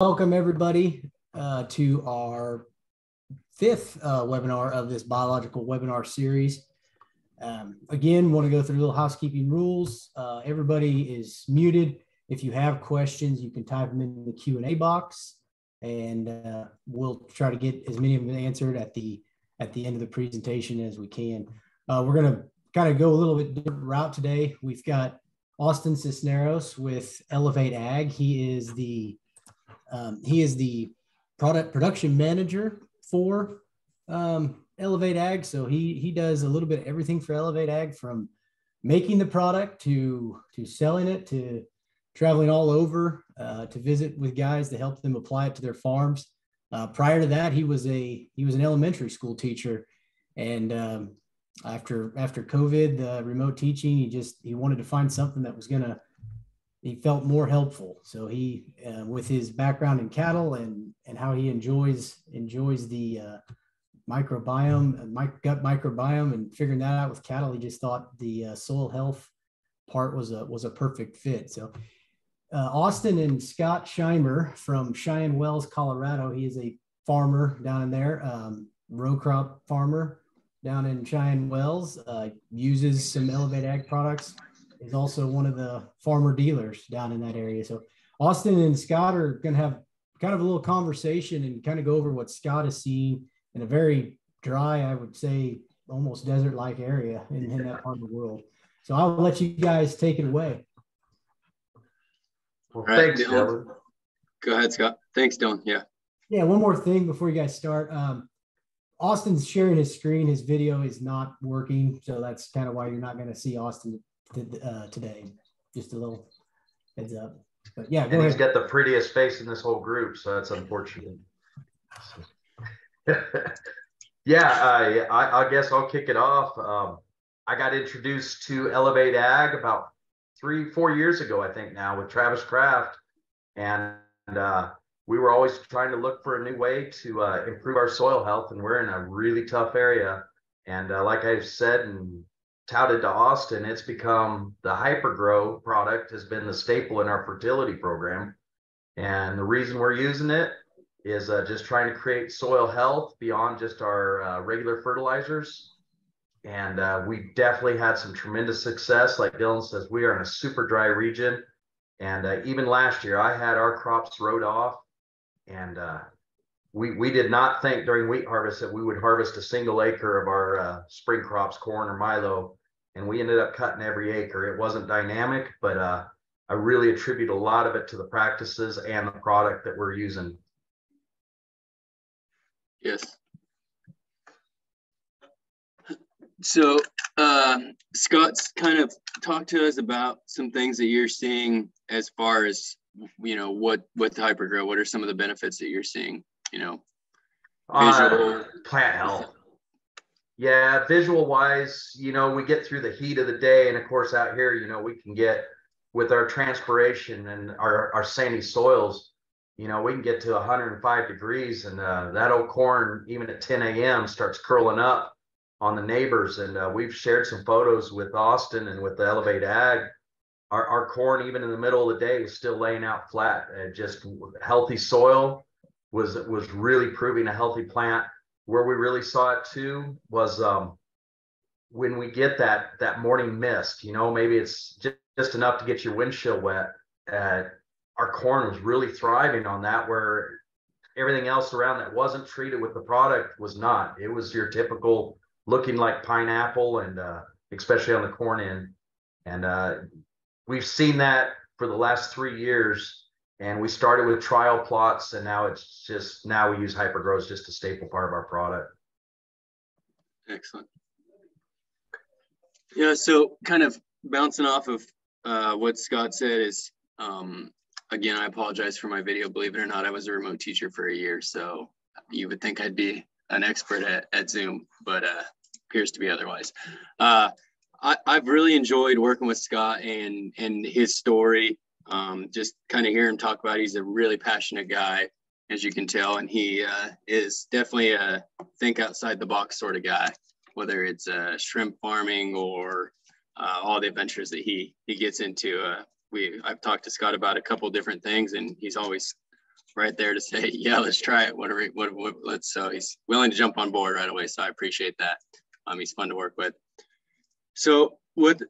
welcome everybody uh, to our fifth uh, webinar of this biological webinar series. Um, again, want to go through little housekeeping rules. Uh, everybody is muted. If you have questions, you can type them in the Q&A box and uh, we'll try to get as many of them answered at the at the end of the presentation as we can. Uh, we're going to kind of go a little bit different route today. We've got Austin Cisneros with Elevate Ag. He is the um, he is the product production manager for um, Elevate Ag. So he he does a little bit of everything for Elevate Ag from making the product to to selling it to traveling all over uh, to visit with guys to help them apply it to their farms. Uh, prior to that, he was a he was an elementary school teacher, and um, after after COVID, the remote teaching, he just he wanted to find something that was gonna he felt more helpful. So he, uh, with his background in cattle and and how he enjoys enjoys the uh, microbiome, uh, gut microbiome, and figuring that out with cattle, he just thought the uh, soil health part was a was a perfect fit. So uh, Austin and Scott Shimer from Cheyenne Wells, Colorado. He is a farmer down in there, um, row crop farmer down in Cheyenne Wells. Uh, uses some Elevate Ag products. Is also one of the farmer dealers down in that area. So Austin and Scott are going to have kind of a little conversation and kind of go over what Scott is seeing in a very dry, I would say, almost desert-like area in, in that part of the world. So I'll let you guys take it away. Well, thanks, Dylan. Dylan. Go ahead, Scott. Thanks, Dylan. Yeah. Yeah. One more thing before you guys start. Um, Austin's sharing his screen. His video is not working, so that's kind of why you're not going to see Austin uh, today. Just a little heads up. But yeah, go and ahead. He's got the prettiest face in this whole group, so that's unfortunate. yeah, I, I, I guess I'll kick it off. Um, I got introduced to Elevate Ag about three, four years ago, I think now, with Travis Kraft. And uh, we were always trying to look for a new way to uh, improve our soil health. And we're in a really tough area. And uh, like I've said and touted to Austin, it's become the Hypergrow product has been the staple in our fertility program. And the reason we're using it is uh, just trying to create soil health beyond just our uh, regular fertilizers and uh, we definitely had some tremendous success. Like Dylan says, we are in a super dry region. And uh, even last year, I had our crops rode off. And uh, we, we did not think during wheat harvest that we would harvest a single acre of our uh, spring crops, corn or milo. And we ended up cutting every acre. It wasn't dynamic, but uh, I really attribute a lot of it to the practices and the product that we're using. Yes. So uh, Scott's kind of talked to us about some things that you're seeing as far as you know what with the hypergrow. What are some of the benefits that you're seeing? You know, visual uh, plant health. Yeah, visual wise, you know, we get through the heat of the day, and of course, out here, you know, we can get with our transpiration and our our sandy soils. You know, we can get to 105 degrees, and uh, that old corn, even at 10 a.m., starts curling up on the neighbors. And uh, we've shared some photos with Austin and with the Elevate Ag. Our, our corn, even in the middle of the day, was still laying out flat. Uh, just healthy soil was was really proving a healthy plant. Where we really saw it too was um, when we get that that morning mist. You know, maybe it's just, just enough to get your windshield wet. Uh, our corn was really thriving on that. Where everything else around that wasn't treated with the product was not. It was your typical looking like pineapple and uh, especially on the corn end. And uh, we've seen that for the last three years. And we started with trial plots, and now it's just now we use hypergrow as just a staple part of our product. Excellent. Yeah, so kind of bouncing off of uh, what Scott said is, um, again, I apologize for my video. Believe it or not, I was a remote teacher for a year, so you would think I'd be an expert at, at Zoom, but uh, appears to be otherwise. Uh, I, have really enjoyed working with Scott and and his story. Um, just kind of hear him talk about. It. He's a really passionate guy, as you can tell, and he uh, is definitely a think outside the box sort of guy. Whether it's uh, shrimp farming or uh, all the adventures that he he gets into. Uh, we I've talked to Scott about a couple different things, and he's always right there to say, yeah, let's try it. What are we, what, what let's, so he's willing to jump on board right away. So I appreciate that. Um, he's fun to work with. So what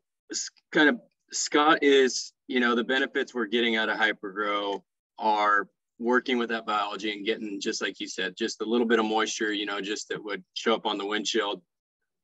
kind of Scott is, you know, the benefits we're getting out of Hypergrow are working with that biology and getting, just like you said, just a little bit of moisture, you know, just that would show up on the windshield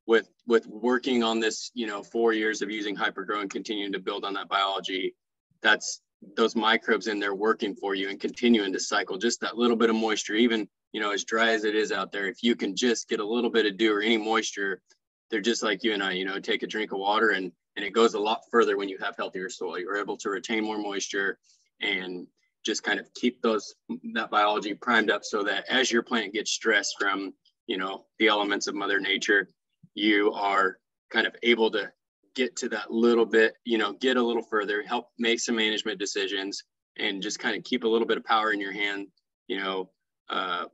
with, with working on this, you know, four years of using Hypergrow and continuing to build on that biology. That's those microbes in there working for you and continuing to cycle just that little bit of moisture, even, you know, as dry as it is out there, if you can just get a little bit of dew or any moisture, they're just like you and I, you know, take a drink of water and, and it goes a lot further when you have healthier soil. You're able to retain more moisture and just kind of keep those, that biology primed up so that as your plant gets stressed from, you know, the elements of mother nature, you are kind of able to get to that little bit, you know, get a little further, help make some management decisions, and just kind of keep a little bit of power in your hand, you know, uh,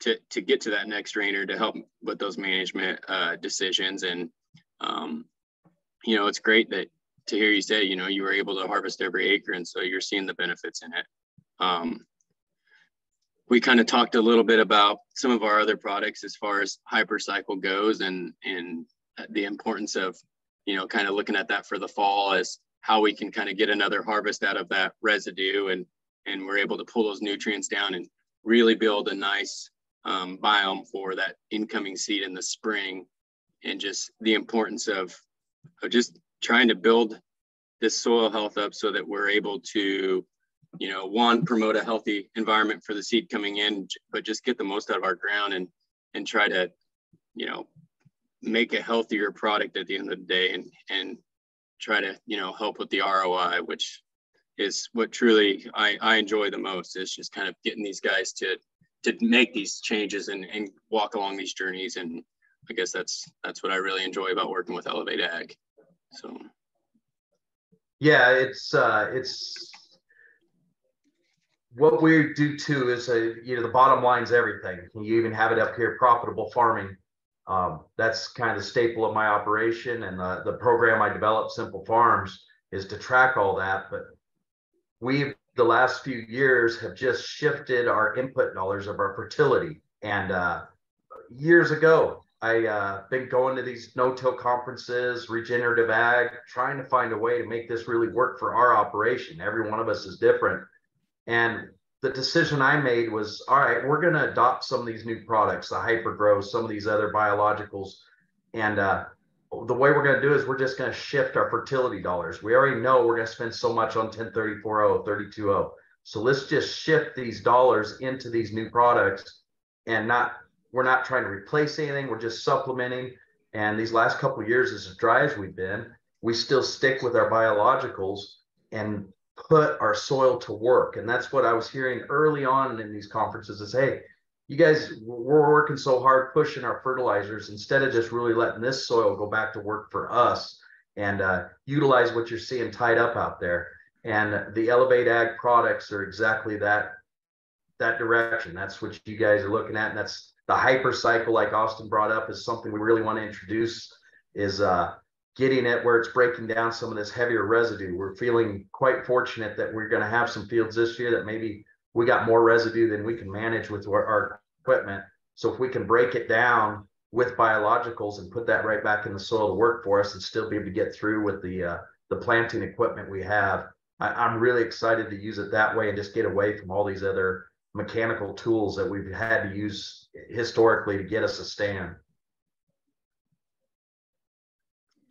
to to get to that next trainer to help with those management uh, decisions. And um, you know, it's great that to hear you say, you know, you were able to harvest every acre, and so you're seeing the benefits in it. Um, we kind of talked a little bit about some of our other products as far as hypercycle goes and and the importance of you know, kind of looking at that for the fall as how we can kind of get another harvest out of that residue and and we're able to pull those nutrients down and really build a nice um, biome for that incoming seed in the spring and just the importance of, of just trying to build this soil health up so that we're able to you know one promote a healthy environment for the seed coming in but just get the most out of our ground and and try to you know make a healthier product at the end of the day and and try to you know help with the ROI, which is what truly I, I enjoy the most is just kind of getting these guys to to make these changes and, and walk along these journeys and I guess that's that's what I really enjoy about working with Elevate Ag. So yeah, it's uh it's what we do too is a you know the bottom line is everything. You even have it up here, profitable farming um, that's kind of the staple of my operation. And the, the program I developed, Simple Farms, is to track all that. But we've, the last few years, have just shifted our input dollars of our fertility. And uh, years ago, I uh, been going to these no-till conferences, regenerative ag, trying to find a way to make this really work for our operation. Every one of us is different. And the decision I made was, all right, we're going to adopt some of these new products, the hypergrow, some of these other biologicals, and uh, the way we're going to do is we're just going to shift our fertility dollars. We already know we're going to spend so much on 1034 320. So let's just shift these dollars into these new products, and not we're not trying to replace anything. We're just supplementing. And these last couple years, as dry as we've been, we still stick with our biologicals and put our soil to work. And that's what I was hearing early on in these conferences is, hey, you guys, we're working so hard pushing our fertilizers instead of just really letting this soil go back to work for us and uh, utilize what you're seeing tied up out there. And the Elevate Ag products are exactly that that direction. That's what you guys are looking at, and that's the hyper cycle, like Austin brought up, is something we really want to introduce. Is uh, getting it where it's breaking down some of this heavier residue. We're feeling quite fortunate that we're going to have some fields this year that maybe we got more residue than we can manage with our, our equipment. So if we can break it down with biologicals and put that right back in the soil to work for us and still be able to get through with the uh, the planting equipment we have, I, am really excited to use it that way and just get away from all these other mechanical tools that we've had to use historically to get us a stand.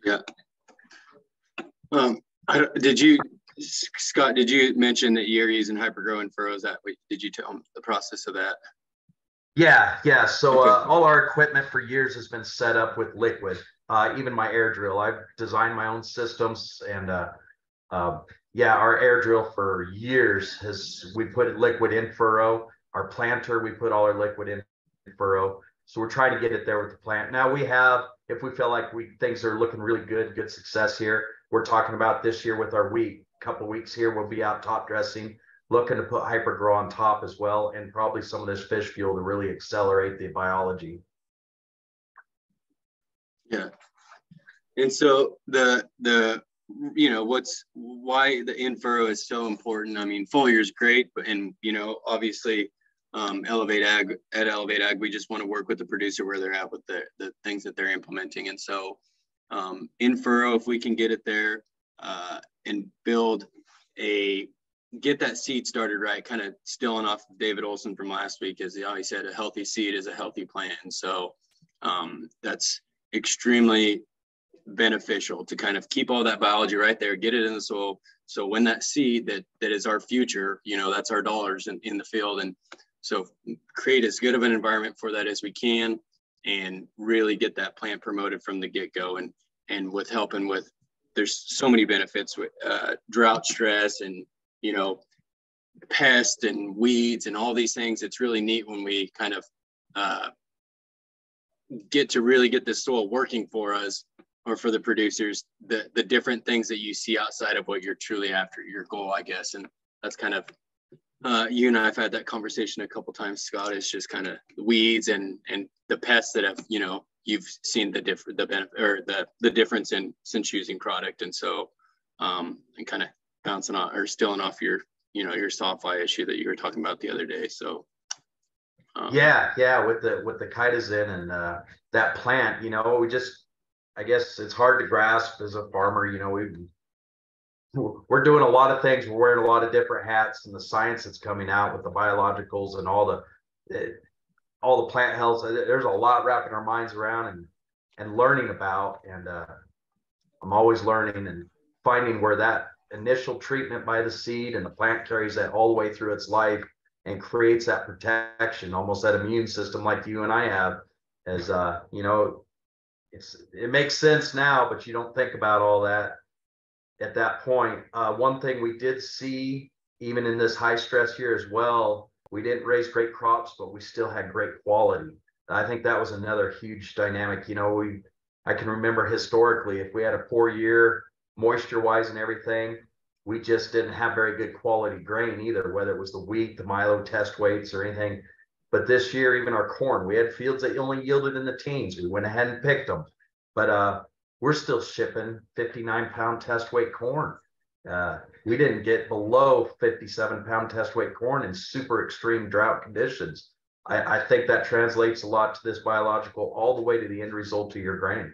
Yeah. Um, I, did you, Scott? Did you mention that you're using hypergrow and furrows? That did you tell them the process of that? Yeah, yeah. So uh, all our equipment for years has been set up with liquid. Uh, even my air drill, I've designed my own systems, and uh, uh, yeah, our air drill for years has we put liquid in furrow. Our planter, we put all our liquid in furrow. So we're trying to get it there with the plant. Now we have if we feel like we things are looking really good, good success here. We're talking about this year with our wheat. Couple weeks here, we'll be out top dressing, looking to put hypergrow on top as well, and probably some of this fish fuel to really accelerate the biology. Yeah, and so the the you know what's why the in furrow is so important. I mean foliar is great but and you know obviously um, elevate ag at elevate ag we just want to work with the producer where they're at with the, the things that they're implementing. And so um, in furrow if we can get it there uh, and build a get that seed started right kind of stealing off david olson from last week as he always said a healthy seed is a healthy plant. And so um, that's extremely beneficial to kind of keep all that biology right there, get it in the soil. So when that seed that that is our future, you know, that's our dollars in, in the field. And so create as good of an environment for that as we can and really get that plant promoted from the get-go and and with helping with there's so many benefits with uh, drought stress and you know pests and weeds and all these things it's really neat when we kind of uh, get to really get the soil working for us or for the producers the the different things that you see outside of what you're truly after your goal i guess. And that's kind of uh, you and i've had that conversation a couple times scott is just kind of weeds and and the pests that have you know you've seen the different the benefit or the the difference in since using product. And so um and kind of bouncing off or stealing off your you know your sawfly issue that you were talking about the other day. So um, yeah yeah with the with the chitosan and uh that plant you know we just I guess it's hard to grasp as a farmer. You know, we we're doing a lot of things. We're wearing a lot of different hats, and the science that's coming out with the biologicals and all the it, all the plant health. There's a lot wrapping our minds around and and learning about. And uh, I'm always learning and finding where that initial treatment by the seed and the plant carries that all the way through its life and creates that protection, almost that immune system like you and I have. As uh, you know, it's it makes sense now, but you don't think about all that at that point. Uh, one thing we did see, even in this high stress year as well, we didn't raise great crops, but we still had great quality. I think that was another huge dynamic. You know, we I can remember historically, if we had a poor year, moisture wise and everything, we just didn't have very good quality grain either, whether it was the wheat, the Milo test weights, or anything. But this year, even our corn, we had fields that only yielded in the teens. We went ahead and picked them. But uh, we're still shipping 59 pound test weight corn. Uh, we didn't get below 57 pound test weight corn in super extreme drought conditions. I, I think that translates a lot to this biological all the way to the end result of your grain.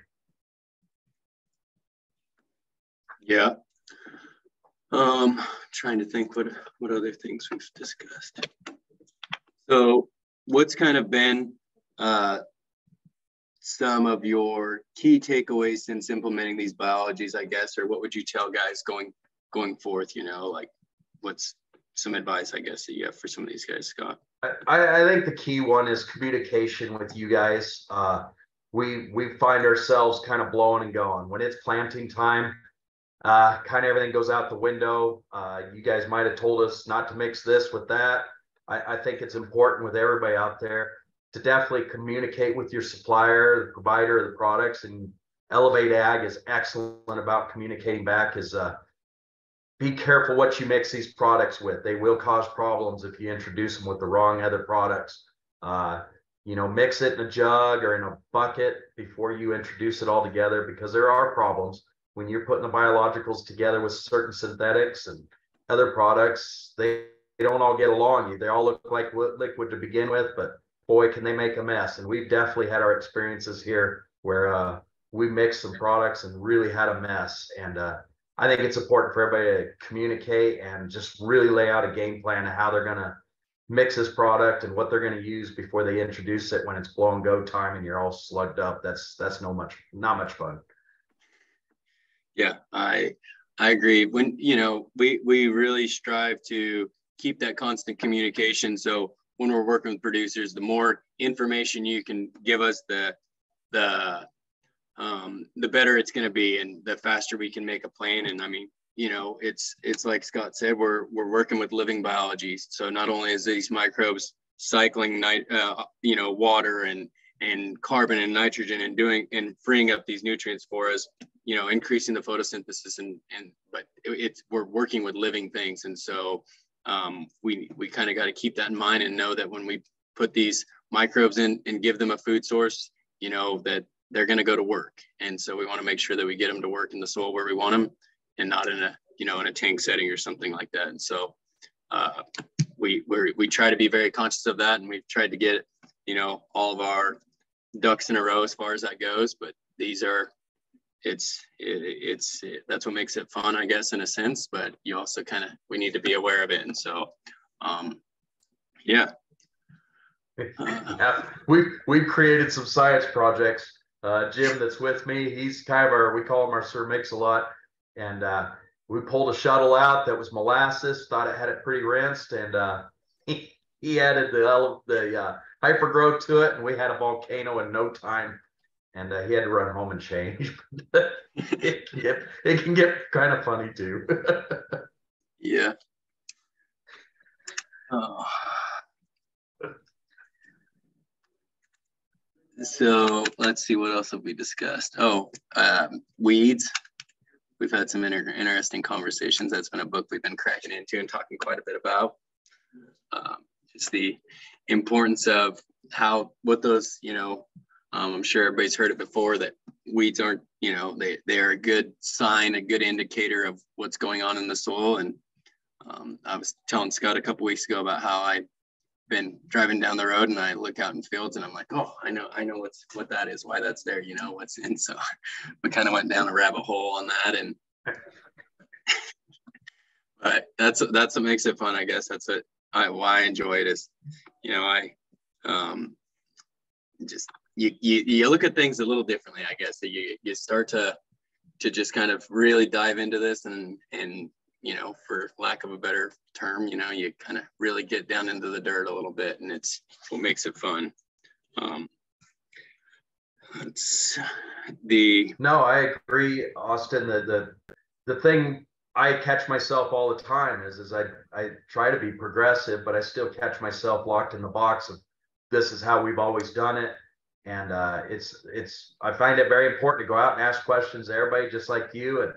Yeah. Um, trying to think what what other things we've discussed. So what's kind of been uh, some of your key takeaways since implementing these biologies, I guess, or what would you tell guys going going forth? You know, like what's some advice, I guess, that you have for some of these guys, Scott? I, I think the key one is communication with you guys. Uh, we we find ourselves kind of blowing and going when it's planting time. Uh, kind of everything goes out the window. Uh, you guys might have told us not to mix this with that. I, I think it's important with everybody out there to definitely communicate with your supplier, the provider of the products, and Elevate Ag is excellent about communicating back. Is uh, be careful what you mix these products with. They will cause problems if you introduce them with the wrong other products. Uh, you know, mix it in a jug or in a bucket before you introduce it all together because there are problems when you're putting the biologicals together with certain synthetics and other products. They they don't all get along. They all look like liquid to begin with, but boy, can they make a mess. And we've definitely had our experiences here where uh, we mixed some products and really had a mess. And uh, I think it's important for everybody to communicate and just really lay out a game plan of how they're going to mix this product and what they're going to use before they introduce it when it's blow and go time and you're all slugged up. That's that's no much not much fun. Yeah, I I agree. When you know we we really strive to keep that constant communication. So when we're working with producers, the more information you can give us, the the um, the better it's going to be, and the faster we can make a plan. And I mean, you know, it's it's like Scott said, we're we're working with living biology. So not only is these microbes cycling night, uh, you know, water and and carbon and nitrogen and doing and freeing up these nutrients for us you know increasing the photosynthesis and and but it, it's we're working with living things and so um, we we kind of got to keep that in mind and know that when we put these microbes in and give them a food source, you know that they're going to go to work, and so we want to make sure that we get them to work in the soil where we want them, and not in a you know in a tank setting or something like that. And so uh, we we we try to be very conscious of that, and we've tried to get you know all of our ducks in a row as far as that goes. But these are it's it, it's it, that's what makes it fun, I guess, in a sense. But you also kind of we need to be aware of it, and so um, yeah. We we created some science projects. Uh, Jim, that's with me, he's kind of our we call him our Sir Mix a lot, and uh, we pulled a shuttle out that was molasses. Thought it had it pretty rinsed, and uh, he he added the the uh, hypergrow to it, and we had a volcano in no time and uh, he had to run home and change. it, it, it can get kind of funny too. yeah. Oh. So let's see what else have we discussed. Oh, um, weeds. We've had some inter interesting conversations. That's been a book we've been cracking into and talking quite a bit about. Um, just the importance of how what those you know um, I'm sure everybody's heard it before that weeds aren't, you know, they, they are a good sign, a good indicator of what's going on in the soil. And um, I was telling Scott a couple weeks ago about how I've been driving down the road and I look out in fields and I'm like, oh, I know, I know what's what that is, why that's there, you know, what's in. So we kind of went down a rabbit hole on that. And but that's that's what makes it fun, I guess. That's what I why I enjoy it is, you know, I um just you, you you look at things a little differently, I guess. So you you start to to just kind of really dive into this and and you know, for lack of a better term, you know, you kind of really get down into the dirt a little bit, and it's what makes it fun. Um, it's the no, I agree, Austin. The the the thing I catch myself all the time is is I I try to be progressive, but I still catch myself locked in the box of this is how we've always done it and uh, it's it's I find it very important to go out and ask questions to everybody just like you and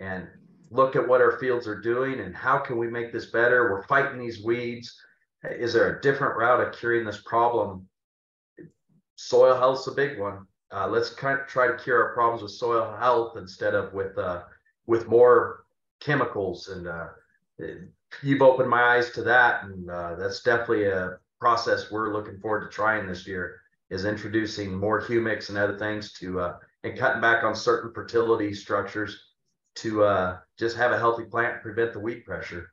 and look at what our fields are doing and how can we make this better. We're fighting these weeds. Is there a different route of curing this problem? Soil health's a big one. Uh, let's kind of try to cure our problems with soil health instead of with uh, with more chemicals. And uh, you've opened my eyes to that, and uh, that's definitely a process we're looking forward to trying this year is introducing more humics and other things to uh, and cutting back on certain fertility structures to uh, just have a healthy plant and prevent the weed pressure.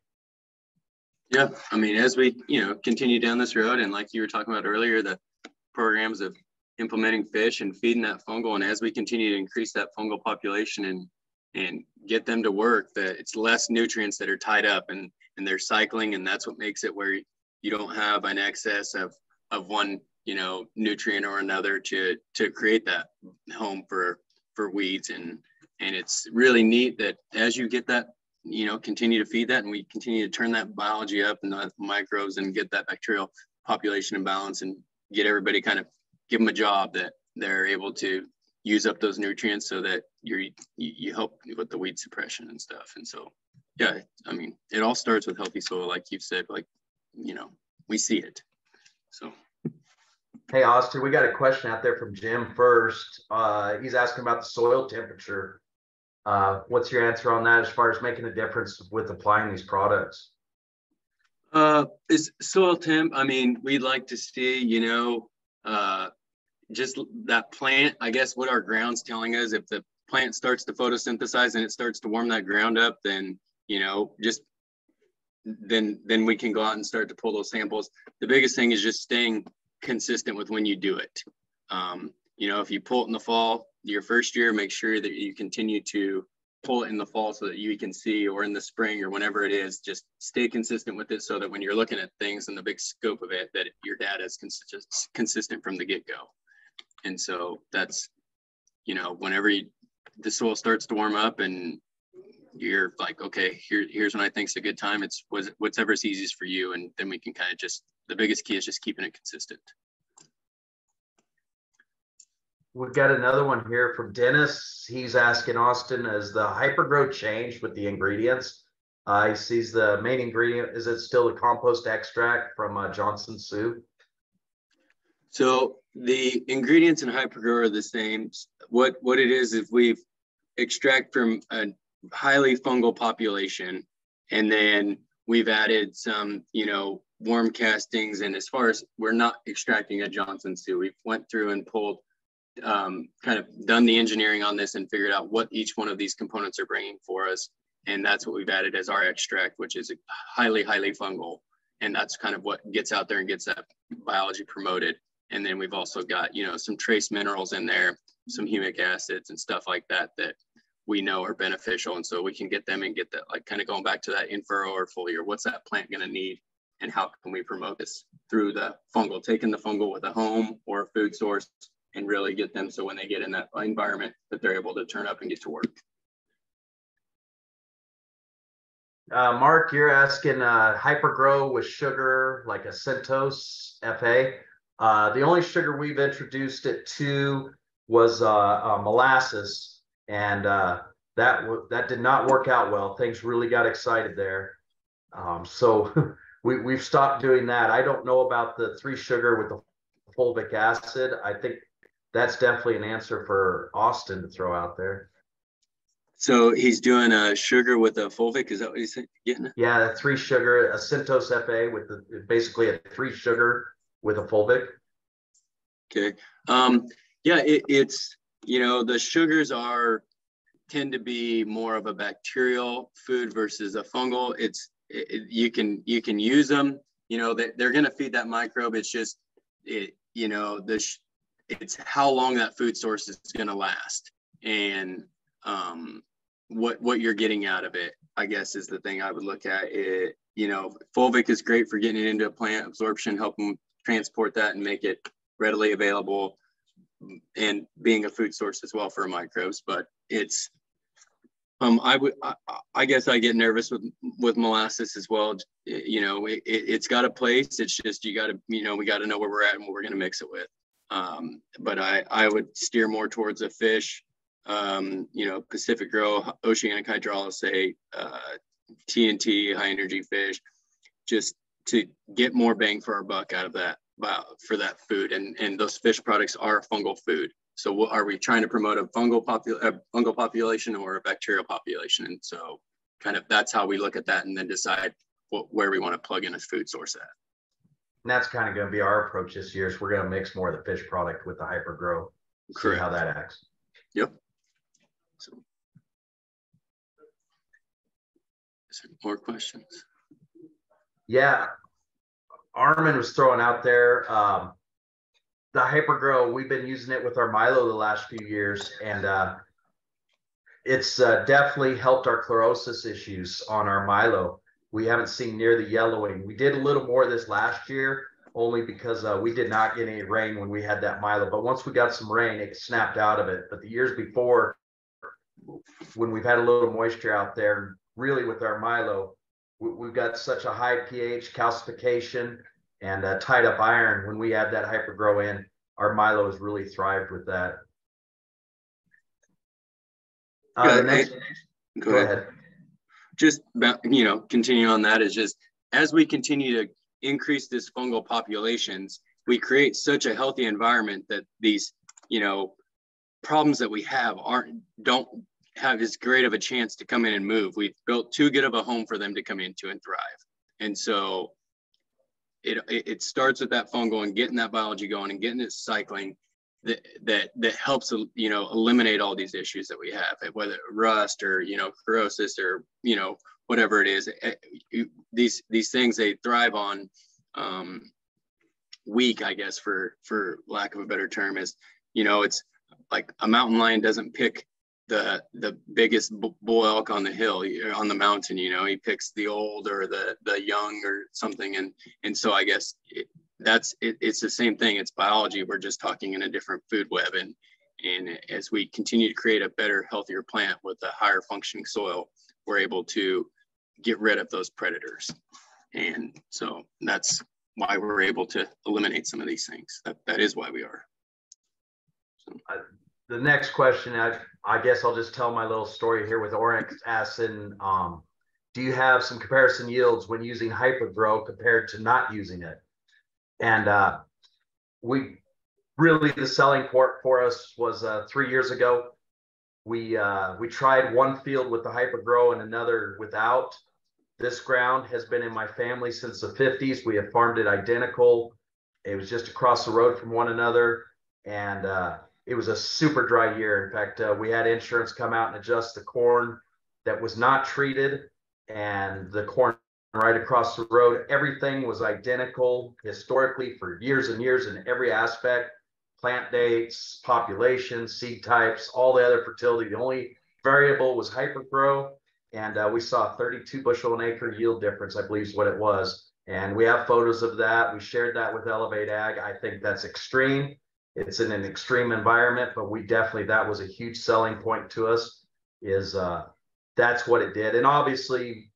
Yeah, I mean, as we you know continue down this road, and like you were talking about earlier, the programs of implementing fish and feeding that fungal, and as we continue to increase that fungal population and and get them to work, that it's less nutrients that are tied up and and they're cycling, and that's what makes it where you don't have an excess of of one you know nutrient or another to to create that home for for weeds. And and it's really neat that as you get that you know continue to feed that and we continue to turn that biology up and the microbes and get that bacterial population in balance and get everybody kind of give them a job that they're able to use up those nutrients so that you're you, you help with the weed suppression and stuff. And so yeah i mean it all starts with healthy soil like you've said like you know we see it. So Hey, Austin, we got a question out there from Jim first. Uh, he's asking about the soil temperature. Uh, what's your answer on that as far as making a difference with applying these products? Uh, is soil temp, I mean, we'd like to see, you know, uh, just that plant, I guess what our ground's telling us, if the plant starts to photosynthesize and it starts to warm that ground up, then, you know, just then then we can go out and start to pull those samples. The biggest thing is just staying consistent with when you do it. Um, you know, if you pull it in the fall, your first year, make sure that you continue to pull it in the fall so that you can see, or in the spring, or whenever it is, just stay consistent with it so that when you're looking at things in the big scope of it, that your data is cons- consistent from the get go. And so that's, you know, whenever you, the soil starts to warm up and you're like, okay, here, here's when I think's a good time. It's whatever's easiest for you. And then we can kind of just the biggest key is just keeping it consistent. We've got another one here from Dennis. He's asking Austin, has the hypergrow changed with the ingredients? Uh, he sees the main ingredient. Is it still the compost extract from uh, Johnson Su? So the ingredients in hypergrow are the same. What what it is, if we extract from a highly fungal population. And then we've added some, you know, worm castings. And as far as we're not extracting a Johnson Su, we went through and pulled, um, kind of done the engineering on this and figured out what each one of these components are bringing for us. And that's what we've added as our extract, which is highly, highly fungal. And that's kind of what gets out there and gets that biology promoted. And then we've also got, you know, some trace minerals in there, some humic acids and stuff like that that we know are beneficial. And so we can get them and get that, like kind of going back to that in or foliar, what's that plant going to need? And how can we promote this through the fungal, taking the fungal with a home or a food source and really get them so when they get in that environment that they're able to turn up and get to work. Uh, Mark, you're asking uh, hypergrow with sugar like a Centos FA. Uh, the only sugar we've introduced it to was uh, uh, molasses, and uh, that that did not work out well. Things really got excited there, um, so we we've stopped doing that. I don't know about the three sugar with the fulvic acid. I think that's definitely an answer for Austin to throw out there. So he's doing a sugar with a fulvic. Is that what he's getting? Yeah, three sugar, a Centos FA with the basically a three sugar with a fulvic. Okay. Um, yeah, it, it's, you know, the sugars are tend to be more of a bacterial food versus a fungal. It's, you can, you can use them, you know, they, they're going to feed that microbe. It's just, it, you know, the, it's how long that food source is going to last and, um, what, what you're getting out of it, I guess is the thing I would look at it, you know, fulvic is great for getting it into a plant absorption, helping transport that and make it readily available and being a food source as well for microbes. But it's, um, I would, I, I, guess I get nervous with with molasses as well. You know, it, has got a place. It's just you got to, you know, we got to know where we're at and what we're going to mix it with. Um, but I I would steer more towards a fish. Um, you know, Pacific Gro, oceanic hydrolysate, uh, TNT, high energy fish, just to get more bang for our buck out of that for that food. And, and those fish products are fungal food. So what, are we trying to promote a fungal, popu- a fungal population or a bacterial population? And so kind of that's how we look at that and then decide what, where we want to plug in a food source at. And that's kind of going to be our approach this year. So we're going to mix more of the fish product with the hyper grow. See how that acts. Yep. So, more questions? Yeah, Armin was throwing out there. Um, the Hypergrow, we've been using it with our Milo the last few years, and uh, it's uh, definitely helped our chlorosis issues on our Milo. We haven't seen near the yellowing. We did a little more this last year, only because uh, we did not get any rain when we had that Milo. But once we got some rain, it snapped out of it. But the years before, when we've had a little moisture out there, really with our Milo, we've got such a high pH calcification and uh, tied up iron. When we add that hypergrow in, our Milo has really thrived with that. Uh, next, go, go ahead. ahead. Just about, you know, continue on that is just as we continue to increase this fungal populations, we create such a healthy environment that these, you know, problems that we have aren't don't have as great of a chance to come in and move. We've built too good of a home for them to come into and thrive. And so it, it starts with that fungal and getting that biology going and getting it cycling that, that, that helps, you know, eliminate all these issues that we have, whether rust or, you know, chlorosis or, you know, whatever it is, eh, these, these things they thrive on um, weak, I guess, for, for lack of a better term is, you know, it's like a mountain lion doesn't pick the the biggest bull elk on the hill on the mountain you know he picks the old or the the young or something. And and so i guess it, that's it, it's the same thing. It's biology. We're just talking in a different food web. And and as we continue to create a better healthier plant with a higher functioning soil we're able to get rid of those predators. And so that's why we're able to eliminate some of these things. That that is why we are. So. The next question, I, I guess I'll just tell my little story here with Oryx acid. Um, do you have some comparison yields when using Hypergrow compared to not using it? And uh, we really, the selling point for us was uh, three years ago. we uh, we tried one field with the hypergrow and another without. This ground has been in my family since the 50s. We have farmed it identical. It was just across the road from one another, and uh, it was a super dry year. In fact, uh, we had insurance come out and adjust the corn that was not treated, and the corn right across the road. Everything was identical historically for years and years in every aspect plant dates, population, seed types, all the other fertility. The only variable was hypergrow. And uh, we saw 32 bushel an acre yield difference, I believe is what it was. And we have photos of that. We shared that with Elevate Ag. I think that's extreme. It's in an extreme environment, but we definitely, that was a huge selling point to us is uh, that's what it did. And obviously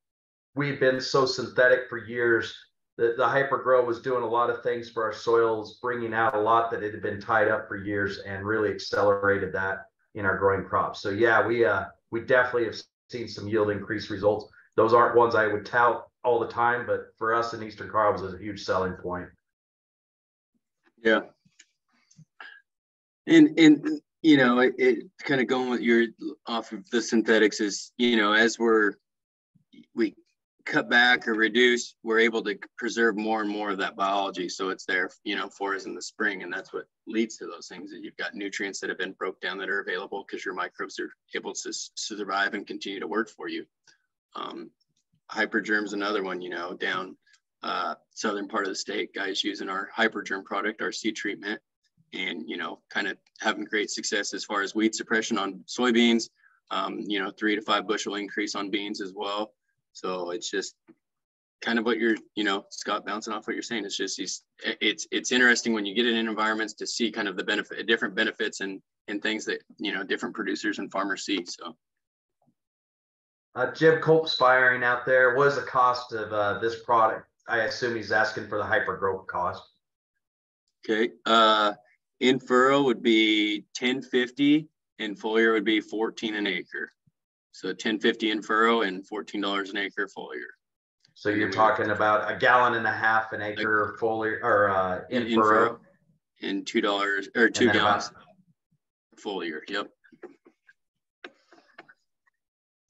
we've been so synthetic for years the, the hypergrow was doing a lot of things for our soils, bringing out a lot that it had been tied up for years and really accelerated that in our growing crops. So yeah, we uh, we definitely have seen some yield increase results. Those aren't ones I would tout all the time, but for us in Eastern Car was a huge selling point. Yeah. And and you know, it, it kind of going with your off of the synthetics is, you know, as we're we cut back or reduce, we're able to preserve more and more of that biology. So it's there, you know, for us in the spring. And that's what leads to those things that you've got nutrients that have been broke down that are available because your microbes are able to survive and continue to work for you. Um, hypergerm's another one, you know, down uh, southern part of the state, guys using our hypergerm product, our seed treatment, and, you know, kind of having great success as far as weed suppression on soybeans, um, you know, three to five bushel increase on beans as well. So it's just kind of what you're, you know, Scott bouncing off what you're saying. It's just these, it's it's interesting when you get in environments to see kind of the benefit, different benefits and and things that you know different producers and farmers see. So. Uh, Jim Colp's firing out there. What is the cost of uh, this product? I assume he's asking for the hyper growth cost. Okay. Uh, in furrow would be 1050 and foliar would be 14 an acre. So 1050 in furrow and $14 an acre foliar. So you're talking about a gallon and a half an acre foliar or uh, in, in furrow. And two dollars or two gallons about... foliar. Yep.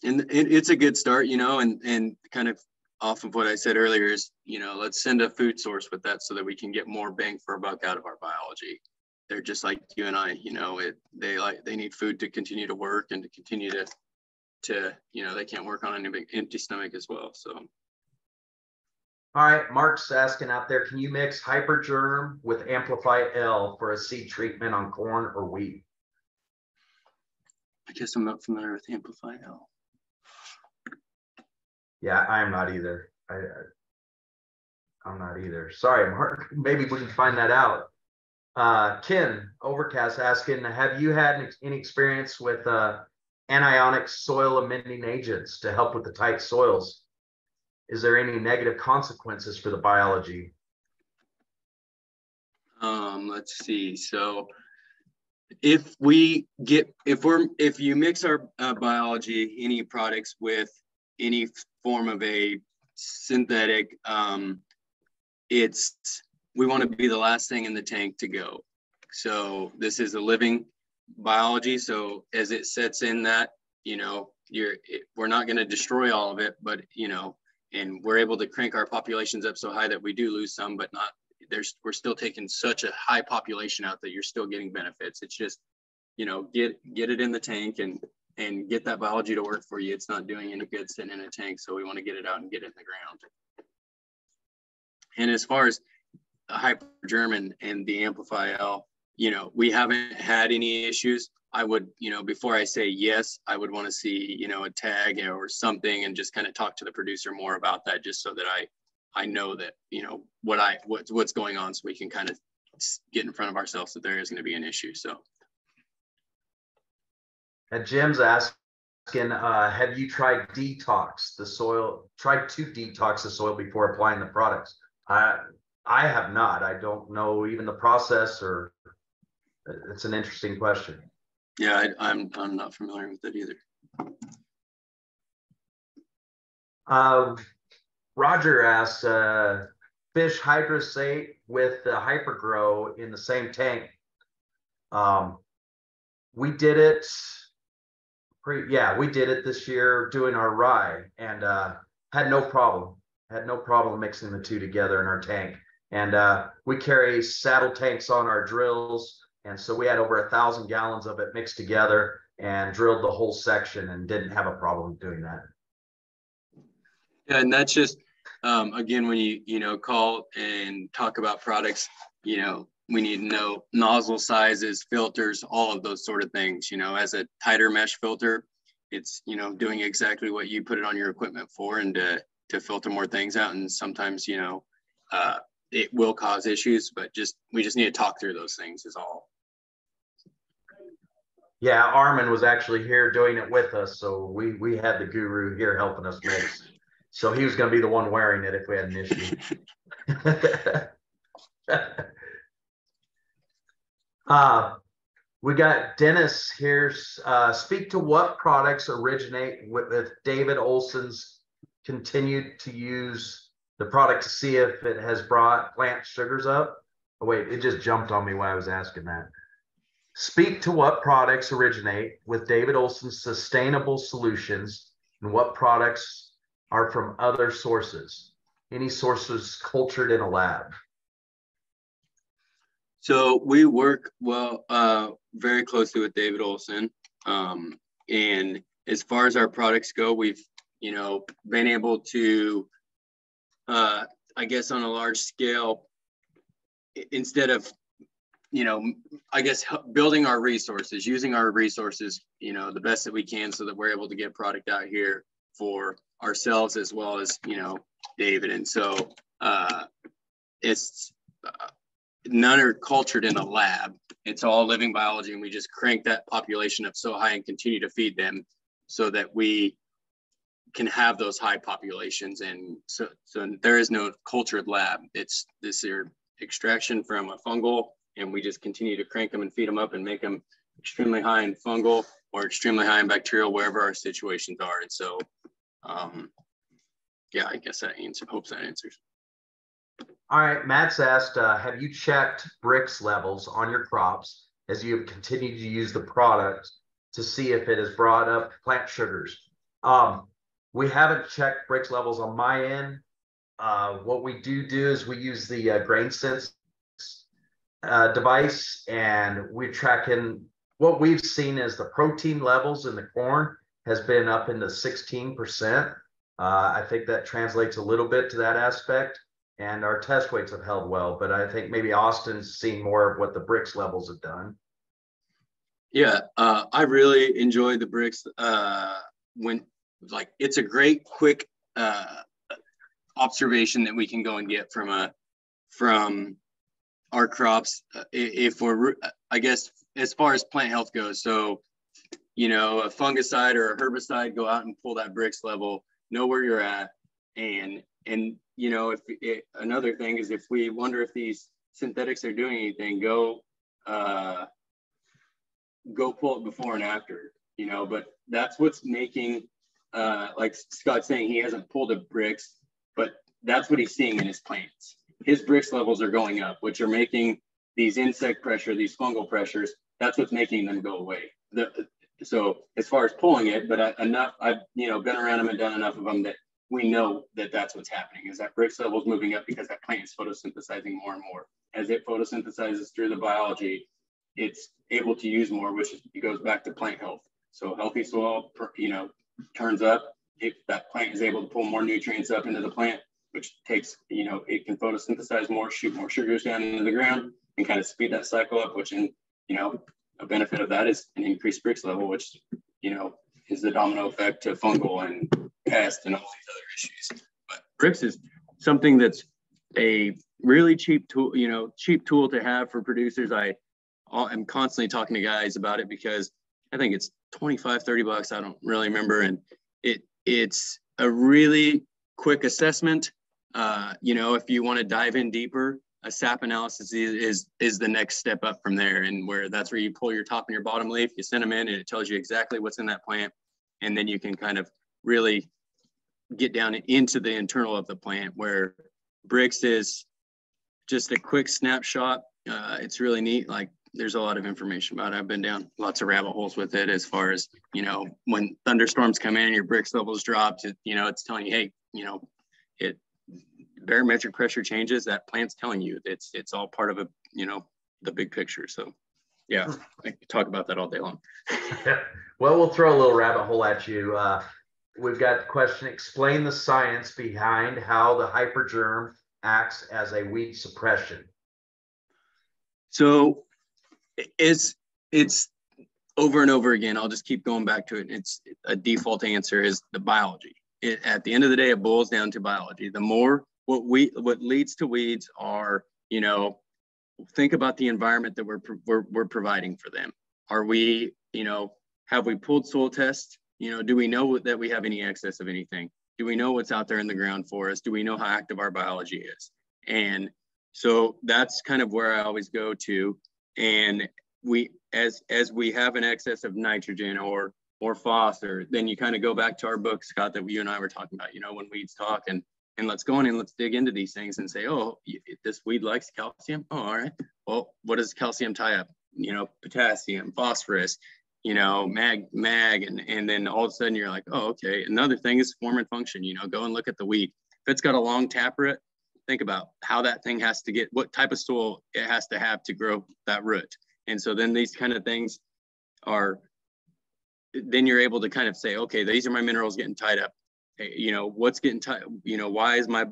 And it's a good start, you know, and and kind of off of what I said earlier is, you know, let's send a food source with that so that we can get more bang for a buck out of our biology. They're just like you and I, you know, it they like they need food to continue to work and to continue to to you know they can't work on an empty stomach as well so. All right mark's asking out there can you mix hypergerm with amplify l for a seed treatment on corn or wheat? I guess i'm not familiar with amplify l. Yeah i'm not either. I, I i'm not either. Sorry mark maybe we can find that out uh ken overcast asking have you had any experience with uh anionic soil amending agents to help with the tight soils. Is there any negative consequences for the biology? Um, let's see. So if we get, if we're, if you mix our uh, biology, any products with any form of a synthetic, um, it's, we want to be the last thing in the tank to go. So this is a living biology. So as it sets in that, you know, you're we're not going to destroy all of it, but you know, and we're able to crank our populations up so high that we do lose some, but not there's we're still taking such a high population out that you're still getting benefits. It's just, you know, get get it in the tank and and get that biology to work for you. It's not doing any good sitting in a tank, so we want to get it out and get it in the ground. And as far as the hypergerm and the Amplify L, you know, we haven't had any issues. I would, you know, before I say yes, I would want to see, you know, a tag or something and just kind of talk to the producer more about that just so that I I know that, you know, what I what's what's going on so we can kind of get in front of ourselves that there is going to be an issue. So and Jim's asking, uh, have you tried detox the soil, tried to detox the soil before applying the products? I I have not. I don't know even the process or it's an interesting question. Yeah, I, am I'm, I'm not familiar with it either. Uh, Roger asks, uh, fish hydrosate with the hypergrow in the same tank. Um, we did it Pre, yeah, we did it this year doing our rye and uh, had no problem. Had no problem mixing the two together in our tank. And uh, we carry saddle tanks on our drills. And so we had over a thousand gallons of it mixed together and drilled the whole section and didn't have a problem doing that. Yeah, and that's just um, again when you you know call and talk about products, you know we need to know nozzle sizes, filters, all of those sort of things. You know, as a tighter mesh filter, it's you know doing exactly what you put it on your equipment for, and to to filter more things out. And sometimes you know uh, it will cause issues, but just we just need to talk through those things is all. Yeah, Armin was actually here doing it with us, so we we had the guru here helping us mix. So he was going to be the one wearing it if we had an issue. uh, we got Dennis here. Uh, speak to what products originate with, with David Olson's continued to use the product to see if it has brought plant sugars up. Oh, wait, it just jumped on me while I was asking that. Speak to what products originate with David Olson's sustainable solutions and what products are from other sources. Any sources cultured in a lab? So we work well, uh, very closely with David Olson. Um, and as far as our products go, we've, you know, been able to, uh, I guess on a large scale, instead of, you know, I guess building our resources, using our resources, you know, the best that we can so that we're able to get product out here for ourselves as well as you know David. And so uh, it's uh, none are cultured in a lab. It's all living biology, and we just crank that population up so high and continue to feed them so that we can have those high populations. And so, so there is no cultured lab. It's this is extraction from a fungal, and we just continue to crank them and feed them up and make them extremely high in fungal or extremely high in bacterial wherever our situations are. And so um, yeah, I guess that answers, hopes that answers. All right, Matt's asked, uh, have you checked Brix levels on your crops as you have continued to use the product to see if it has brought up plant sugars? Um, we haven't checked Brix levels on my end. Uh, what we do do is we use the uh, GrainSense uh, device and we're tracking what we've seen is the protein levels in the corn has been up into 16%. Uh, I think that translates a little bit to that aspect. And our test weights have held well, but I think maybe Austin's seen more of what the Brix levels have done. Yeah, uh, I really enjoy the Brix. Uh, when like it's a great quick uh, observation that we can go and get from a from our crops uh, if we're I guess as far as plant health goes. So you know, a fungicide or a herbicide, go out and pull that Brix level, know where you're at. And, and, you know, if it, another thing is if we wonder if these synthetics are doing anything, go, uh, go pull it before and after, you know, but that's what's making, uh, like Scott's saying, he hasn't pulled a Brix, but that's what he's seeing in his plants. His Brix levels are going up, which are making these insect pressure, these fungal pressures, that's what's making them go away. The, so as far as pulling it, but I, enough, I've you know been around them and done enough of them that we know that that's what's happening. Is that Brix level is moving up because that plant is photosynthesizing more and more. As it photosynthesizes through the biology, it's able to use more, which goes back to plant health. So healthy soil, you know, turns up. If that plant is able to pull more nutrients up into the plant, which takes, you know, it can photosynthesize more, shoot more sugars down into the ground, and kind of speed that cycle up, which in, you know, a benefit of that is an increased Brix level, which, you know, is the domino effect to fungal and pest and all these other issues. But Brix is something that's a really cheap tool, you know, cheap tool to have for producers. I am constantly talking to guys about it because I think it's 25, 30 bucks. I don't really remember. And it it's a really quick assessment. Uh, you know, if you want to dive in deeper, a sap analysis is, is, is the next step up from there and where that's where you pull your top and your bottom leaf you send them in and it tells you exactly what's in that plant and then you can kind of really get down into the internal of the plant where Brix is just a quick snapshot uh, it's really neat like there's a lot of information about it. I've been down lots of rabbit holes with it as far as, you know, when thunderstorms come in and your Brix levels drop, it, you know, it's telling you, hey, you know, it barometric pressure changes, that plant's telling you it's it's all part of a, you know, the big picture. So yeah, I could talk about that all day long. well, we'll throw a little rabbit hole at you. Uh, we've got the question, explain the science behind how the hypergerm acts as a weed suppression. So it's it's over and over again. I'll just keep going back to it. It's a default answer is the biology. It, at the end of the day, it boils down to biology. The more what we what leads to weeds are, you know, think about the environment that we're we're, we're providing for them. Are we, you know, have we pulled soil tests? You know, do we know that we have any excess of anything? Do we know what's out there in the ground for us? Do we know how active our biology is? And so that's kind of where I always go to and we as as we have an excess of nitrogen or or phosphor, then you kind of go back to our book, Scott, that you and I were talking about, you know, when weeds talk and and let's go in and let's dig into these things and say, oh, this weed likes calcium. Oh, all right. Well, what does calcium tie up? You know, potassium, phosphorus, you know, mag, mag, and and then all of a sudden you're like, oh, okay. Another thing is form and function. You know, go and look at the weed. If it's got a long taproot, think about how that thing has to get, what type of soil it has to have to grow that root. And so then these kind of things are, then you're able to kind of say, okay, these are my minerals getting tied up. You know, what's getting tied, you know, why is my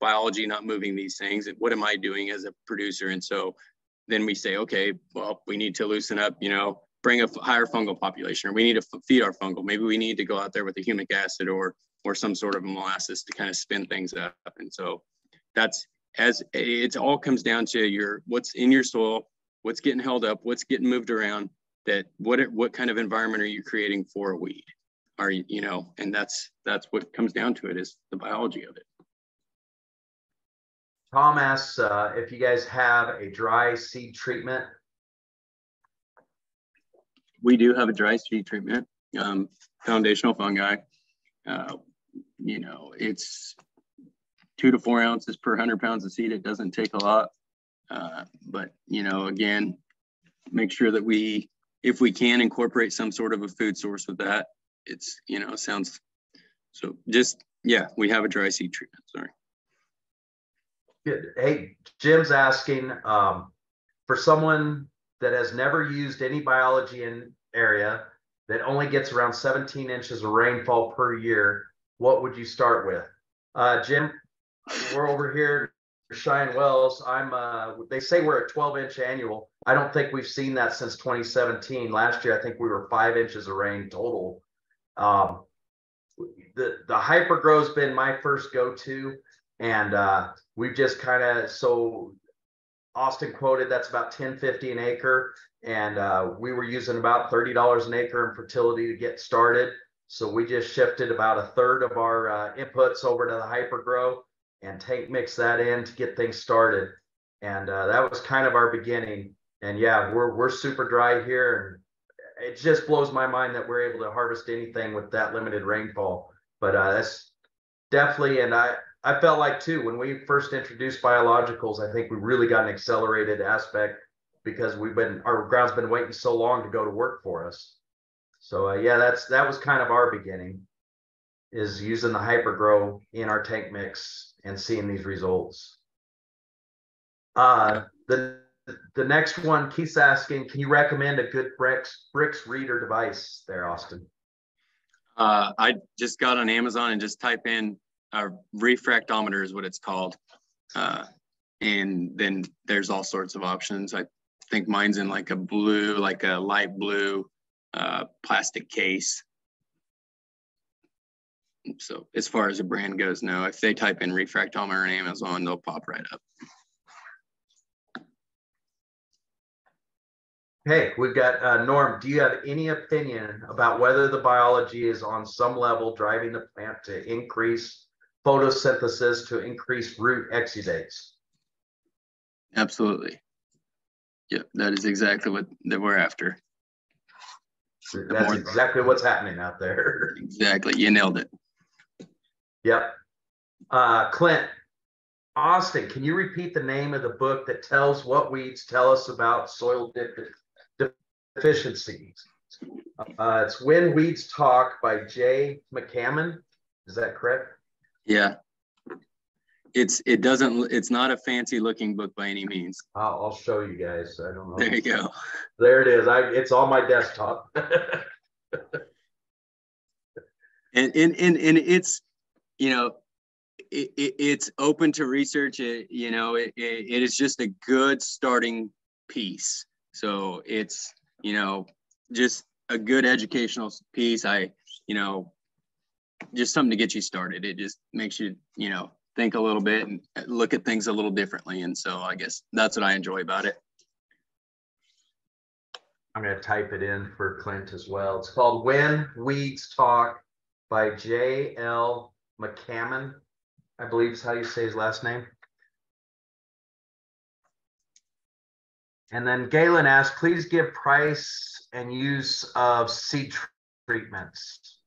biology not moving these things? What am I doing as a producer? And so then we say, okay, well, we need to loosen up, you know, bring a higher fungal population, or we need to feed our fungal. Maybe we need to go out there with a humic acid or or some sort of molasses to kind of spin things up. And so that's as it all comes down to your what's in your soil, what's getting held up, what's getting moved around. That what what kind of environment are you creating for a weed? Are you you know, and that's that's what comes down to it is the biology of it. Tom asks uh, if you guys have a dry seed treatment. We do have a dry seed treatment, um, foundational fungi. Uh, you know, it's two to four ounces per 100 pounds of seed. It doesn't take a lot. Uh, but, you know, again, make sure that we, if we can incorporate some sort of a food source with that, it's, you know, sounds so just, yeah, we have a dry seed treatment. Sorry. Good. Hey, Jim's asking um, for someone that has never used any biology in area that only gets around 17 inches of rainfall per year, what would you start with? Uh, Jim, we're over here Cheyenne Wells. I'm uh they say we're at 12 inch annual. I don't think we've seen that since 2017. Last year I think we were five inches of rain total. Um the the Hypergrow's been my first go-to and uh we've just kind of so Austin quoted that's about 1050 an acre and uh, we were using about $30 an acre in fertility to get started. So we just shifted about a third of our uh, inputs over to the Hypergrow and tank mix that in to get things started. And uh, that was kind of our beginning. And yeah, we're we're super dry here, and it just blows my mind that we're able to harvest anything with that limited rainfall. But uh, that's definitely, and I I felt like too when we first introduced biologicals, I think we really got an accelerated aspect because we've been our ground's been waiting so long to go to work for us. So uh, yeah, that's that was kind of our beginning, is using the hypergrow in our tank mix and seeing these results. Uh, the the next one, Keith's asking, can you recommend a good bricks Brix reader device there, Austin? Uh, I just got on Amazon and just type in a refractometer is what it's called. Uh, and then there's all sorts of options. I think mine's in like a blue, like a light blue uh, plastic case so as far as a brand goes, no. If they type in refractometer on Amazon, they'll pop right up. Hey, we've got uh, Norm. Do you have any opinion about whether the biology is on some level driving the plant to increase photosynthesis to increase root exudates? Absolutely. Yep, that is exactly what that we're after. That's exactly what's happening out there. Exactly. You nailed it. Yep. Uh, Clint, Austin, can you repeat the name of the book that tells what weeds tell us about soil deficiencies? Uh, it's When Weeds Talk by Jay McCaman. Is that correct? Yeah. It's it doesn't it's not a fancy looking book by any means. I'll, I'll show you guys. I don't know. There you go. There it is. I it's on my desktop. and, and and and it's you know it, it, it's open to research. It you know it, it, is just a good starting piece. So it's you know just a good educational piece. I you know just something to get you started. It just makes you you know think a little bit and uh, look at things a little differently. And so i guess that's what i enjoy about it. I'm going to type it in for clint as well. It's called when weeds talk by j.l mccaman i believe is how you say his last name and then galen asked please give price and use of seed treatments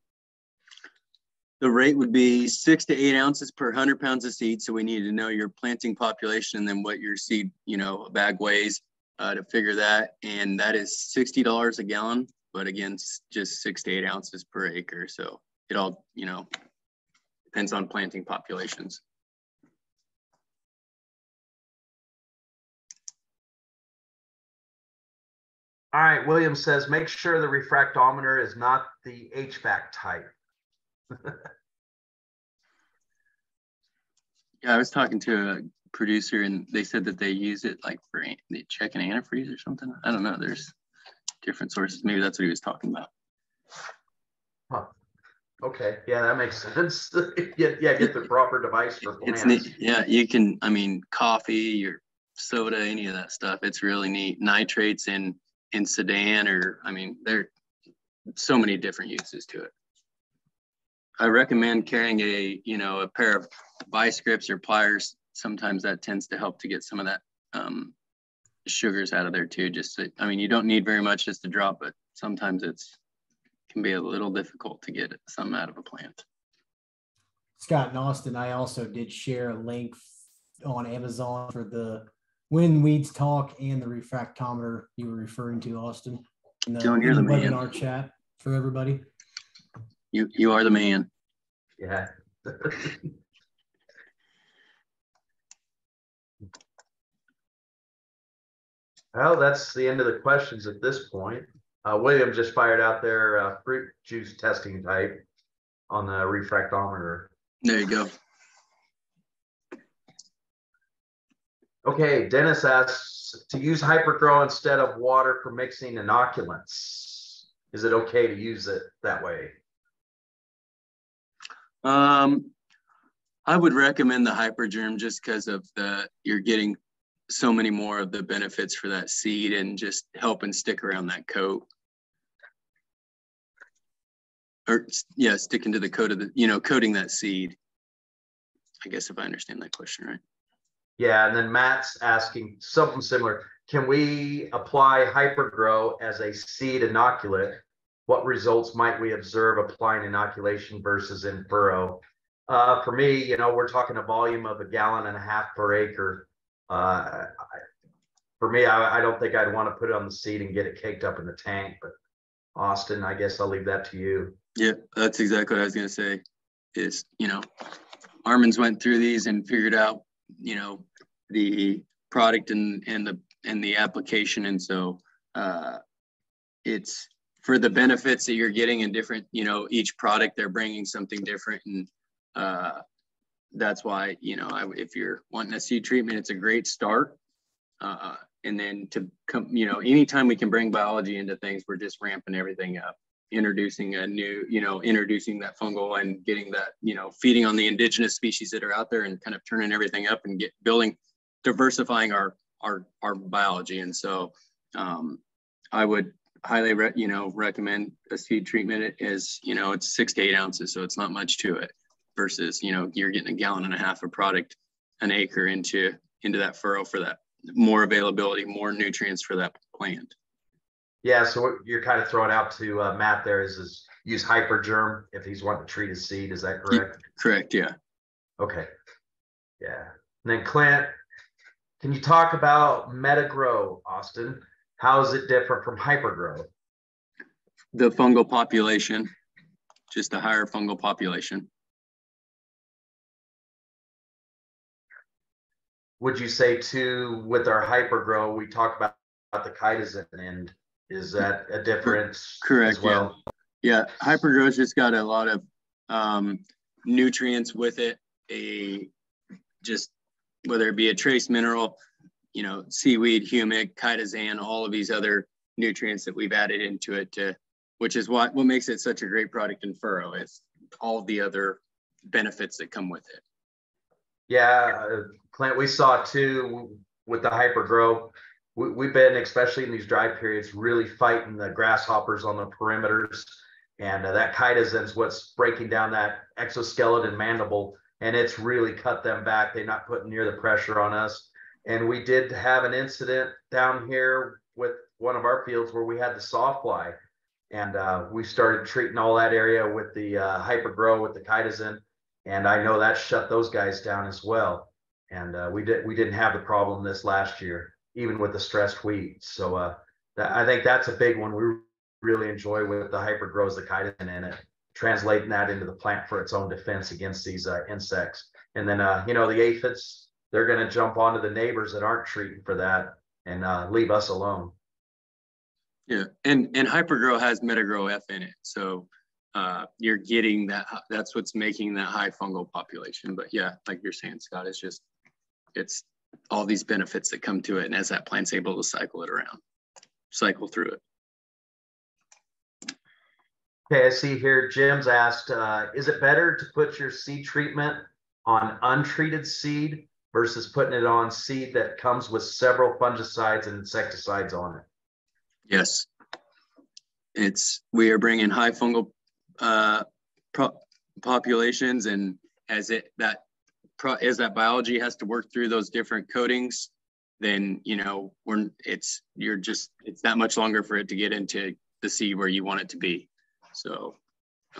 the rate would be six to eight ounces per 100 pounds of seed. So we need to know your planting population and then what your seed, you know, bag weighs uh, to figure that. And that is $60 a gallon, but again, just six to eight ounces per acre. So it all, you know, depends on planting populations. All right, William says, make sure the refractometer is not the HVAC type. yeah, I was talking to a producer and they said that they use it like for they check an antifreeze or something. I don't know. There's different sources. Maybe that's what he was talking about. Huh. Okay. Yeah, that makes sense. yeah, yeah, get the proper device for plants. It's neat. Yeah, you can. I mean, coffee, your soda, any of that stuff. It's really neat. Nitrates in in Sudan, or I mean, there so many different uses to it. I recommend carrying a, you know, a pair of vice grips or pliers. Sometimes that tends to help to get some of that um, sugars out of there too. Just, to, I mean, you don't need very much just to drop, but sometimes it's can be a little difficult to get some out of a plant. Scott and Austin, I also did share a link on Amazon for the When Weeds Talk and the refractometer you were referring to, Austin. In the, Dylan, you're the webinar man. chat for everybody. You you are the man. Yeah. well, that's the end of the questions at this point. Uh, William just fired out their uh, fruit juice testing type on the refractometer. There you go. Okay, Dennis asks to use hypergrow instead of water for mixing inoculants. Is it okay to use it that way? Um, I would recommend the hypergerm just because of the you're getting so many more of the benefits for that seed and just helping stick around that coat. Or yeah, sticking to the coat of the, you know, coating that seed. I guess if I understand that question right. Yeah, and then Matt's asking something similar. Can we apply hypergrow as a seed inoculant what results might we observe applying inoculation versus in furrow? Uh, for me, you know, we're talking a volume of a gallon and a half per acre. Uh, for me, I, I, don't think I'd want to put it on the seed and get it caked up in the tank. But Austin, I guess I'll leave that to you. Yeah, that's exactly what I was going to say. Is you know, Armin's went through these and figured out, you know, the product and and the and the application, and so uh, it's for the benefits that you're getting in different, you know, each product they're bringing something different, and uh, that's why you know I, if you're wanting a seed treatment, it's a great start. Uh, and then to come, you know, anytime we can bring biology into things, we're just ramping everything up, introducing a new, you know, introducing that fungal and getting that, you know, feeding on the indigenous species that are out there and kind of turning everything up and get building, diversifying our our our biology. And so um, I would highly, re- you know, recommend a seed treatment is, you know, it's six to eight ounces, so it's not much to it. Versus, you know, you're getting a gallon and a half of product an acre into into that furrow for that more availability, more nutrients for that plant. Yeah, so what you're kind of throwing out to uh, Matt there is, is use hypergerm if he's wanting to treat his seed. Is that correct? Correct. Yeah. Okay. Yeah. And then Clint, can you talk about MetaGrow, Austin? How is it different from HyperGrow? The fungal population, just a higher fungal population. Would you say too, with our HyperGrow, we talk about, about the chitosan and is that a difference Correct. well? Yeah. yeah. HyperGrow's just got a lot of um, nutrients with it, a just whether it be a trace mineral, you know, seaweed, humic, chitosan, all of these other nutrients that we've added into it to, which is what, what makes it such a great product in furrow is all the other benefits that come with it. Yeah, uh, Clint, we saw too with the hypergrow. We, we've been, especially in these dry periods, really fighting the grasshoppers on the perimeters. And uh, that chitosan is what's breaking down that exoskeleton mandible and it's really cut them back. They're not putting near the pressure on us. And we did have an incident down here with one of our fields where we had the sawfly, and uh, we started treating all that area with the uh, hypergrow with the chitosan, and I know that shut those guys down as well. And uh, we did we didn't have the problem this last year, even with the stressed wheat. So uh, I think that's a big one we really enjoy with the hyper grows the chitin in it translating that into the plant for its own defense against these uh, insects. And then, uh, you know, the aphids, they're going to jump onto the neighbors that aren't treating for that and uh, leave us alone. Yeah, and and Hypergrow has Metagrow F in it, so uh, you're getting that. That's what's making that high fungal population. But yeah, like you're saying, Scott, it's just it's all these benefits that come to it, and as that plant's able to cycle it around, cycle through it. Okay, I see here Jim's asked, uh, is it better to put your seed treatment on untreated seed versus putting it on seed that comes with several fungicides and insecticides on it? Yes. It's, we are bringing high fungal uh, populations and as it, that, as that biology has to work through those different coatings, then, you know, we're, it's, you're just, it's that much longer for it to get into the seed where you want it to be. So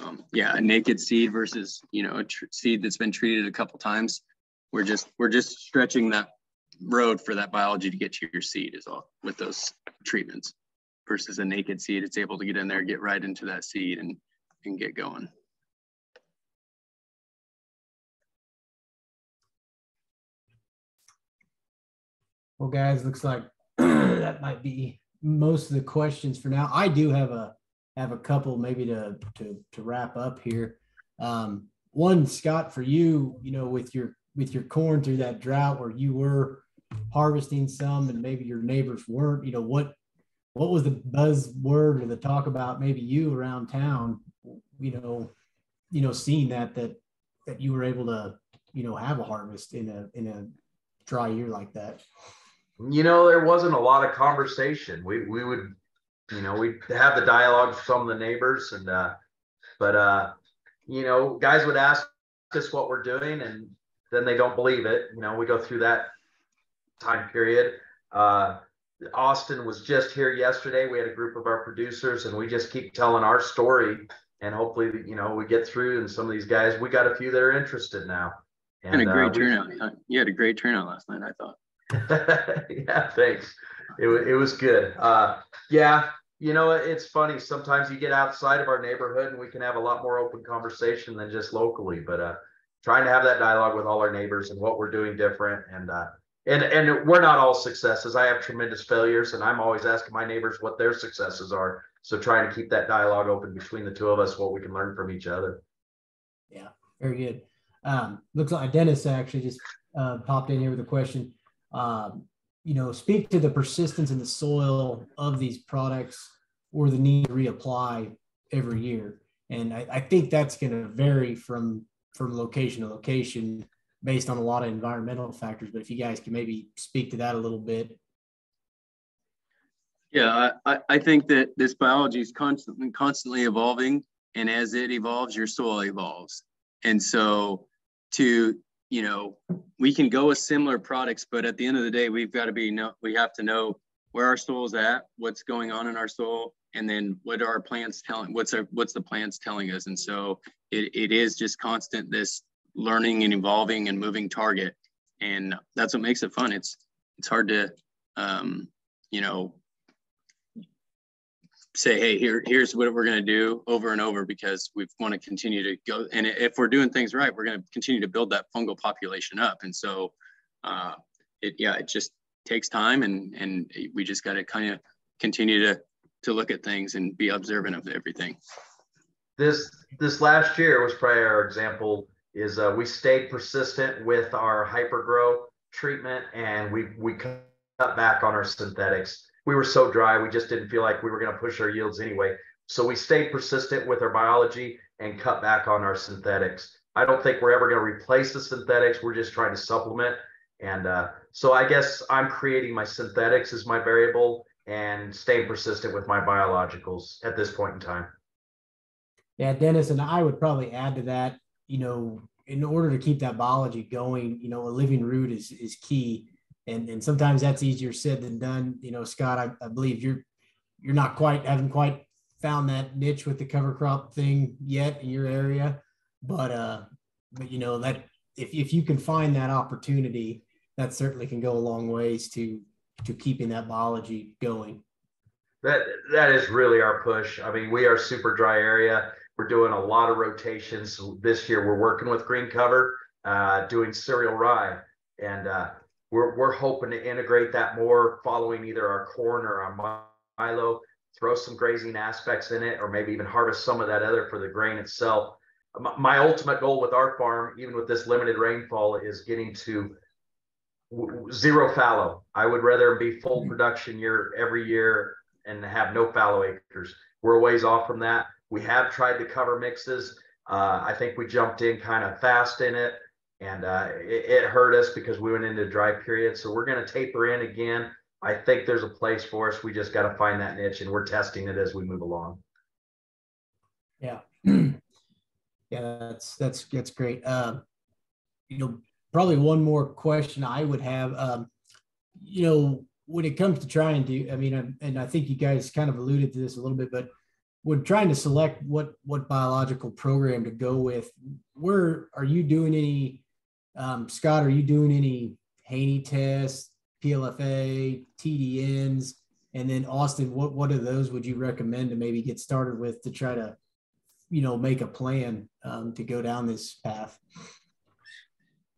um, yeah, a naked seed versus, you know, a seed that's been treated a couple times. We're just, we're just stretching that road for that biology to get to your seed is all with those treatments versus a naked seed. It's able to get in there, get right into that seed and, and get going. Well, guys, looks like that might be most of the questions for now. I do have a have a couple maybe to to to wrap up here. Um, one, Scott, for you, you know, with your with your corn through that drought where you were harvesting some and maybe your neighbors weren't, you know, what what was the buzzword or the talk about maybe you around town, you know, you know, seeing that that that you were able to, you know, have a harvest in a in a dry year like that? You know, there wasn't a lot of conversation. We we would you know, we'd have the dialogue with some of the neighbors and, uh, but, uh, you know, guys would ask us what we're doing and then they don't believe it. You know, we go through that time period. Uh, Austin was just here yesterday. We had a group of our producers and we just keep telling our story and hopefully, you know, we get through and some of these guys, we got a few that are interested now. And, and a great uh, turnout. You had a great turnout last night, I thought. yeah, thanks. It, it was good. Uh, yeah, you know, it's funny. Sometimes you get outside of our neighborhood and we can have a lot more open conversation than just locally. But uh, trying to have that dialogue with all our neighbors and what we're doing different and uh, and and we're not all successes. I have tremendous failures, and I'm always asking my neighbors what their successes are. So trying to keep that dialogue open between the two of us, what we can learn from each other. Yeah, very good. Um, looks like Dennis actually just uh, popped in here with a question. Um, you know, speak to the persistence in the soil of these products or the need to reapply every year. And I, I think that's going to vary from from location to location based on a lot of environmental factors. But if you guys can maybe speak to that a little bit. Yeah, I, I think that this biology is constantly constantly evolving, and as it evolves, your soil evolves. And so, to you know, we can go with similar products, but at the end of the day, we've got to be know we have to know where our soil's at, what's going on in our soil, and then what are our plants telling what's our what's the plants telling us. And so it, it is just constant this learning and evolving and moving target. and that's what makes it fun. It's it's hard to um, you know say, hey, here here's what we're going to do over and over because we want to continue to go. And if we're doing things right, we're going to continue to build that fungal population up. And so, uh, it yeah, it just takes time, and and we just got to kind of continue to to look at things and be observant of everything. This this last year was probably our example. Is uh, we stayed persistent with our hypergrow treatment, and we we cut back on our synthetics we were so dry, we just didn't feel like we were going to push our yields anyway. So we stayed persistent with our biology and cut back on our synthetics. I don't think we're ever going to replace the synthetics. We're just trying to supplement. And uh, so I guess I'm creating my synthetics as my variable and staying persistent with my biologicals at this point in time. Yeah, Dennis, and I would probably add to that, you know, in order to keep that biology going, you know, a living root is is key and and sometimes that's easier said than done. You know, Scott, I, I believe you're you're not quite haven't quite found that niche with the cover crop thing yet in your area, but uh, but you know that if if you can find that opportunity, that certainly can go a long ways to to keeping that biology going. That that is really our push. I mean, we are super dry area. We're doing a lot of rotations this year. We're working with green cover, uh, doing cereal rye, and uh, we're, we're hoping to integrate that more following either our corn or our milo, throw some grazing aspects in it, or maybe even harvest some of that other for the grain itself. My, ultimate goal with our farm, even with this limited rainfall, is getting to zero fallow. I would rather be full mm-hmm. production year every year and have no fallow acres. We're ways off from that. We have tried the cover mixes. Uh, I think we jumped in kind of fast in it and uh, it, it, hurt us because we went into a dry period. So we're going to taper in again. I think there's a place for us. We just got to find that niche, and we're testing it as we move along. Yeah, yeah, that's that's that's great. Um, you know, probably one more question I would have. Um, you know, when it comes to trying to, I mean, and I think you guys kind of alluded to this a little bit, but when trying to select what what biological program to go with, where are you doing any um, Scott, are you doing any Haney tests, PLFA, TDNs? And then Austin, what, what of those would you recommend to maybe get started with to try to, you know, make a plan um, to go down this path?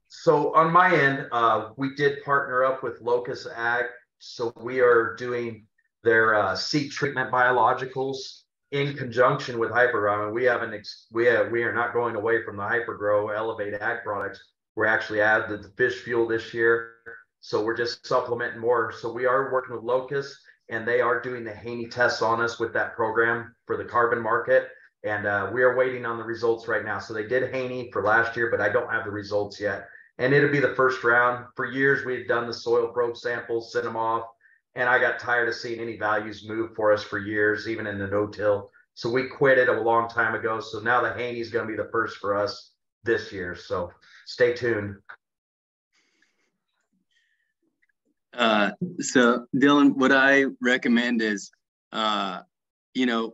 So on my end, uh, we did partner up with Locus Ag. So we are doing their uh, seed treatment biologicals in conjunction with Hypergrow. I mean, we haven't ex- we have, we are not going away from the Hypergrow Elevate Ag products. We're actually added the fish fuel this year. So we're just supplementing more. So we are working with Locus and they are doing the Haney tests on us with that program for the carbon market. And uh, we are waiting on the results right now. So they did Haney for last year, but I don't have the results yet. And it'll be the first round. For years, we had done the soil probe samples, sent them off. And I got tired of seeing any values move for us for years, even in the no-till. So we quit it a long time ago. So now the Haney is going to be the first for us this year. So stay tuned. Uh, so Dylan, what I recommend is, uh, you know,